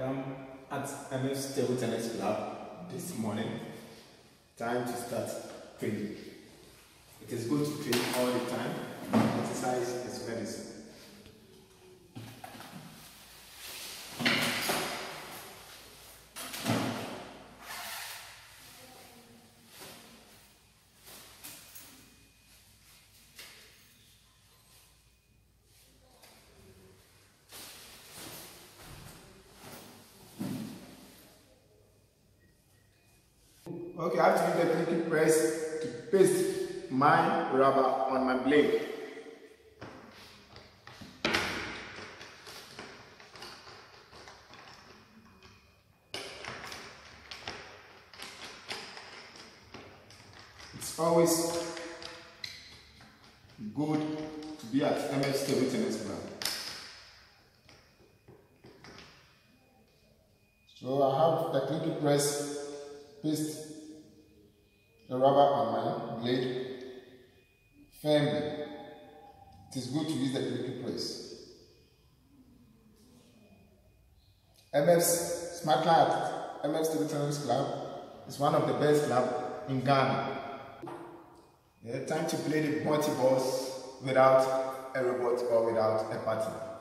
Um, at MF Table Tennis Club this morning, time to start training. It is good to train all the time. Exercise is medicine. Okay, I have to use the clicky press to paste my rubber on my blade. It's always good to be at Table Tennis Club. So I have the clicky press paste the rubber on my blade firmly. It is good to use the clicky press. MF's Smart Lab, MF's Table Tennis Club is one of the best clubs in Ghana. Yeah, time to play the multi balls without a robot or without a partner.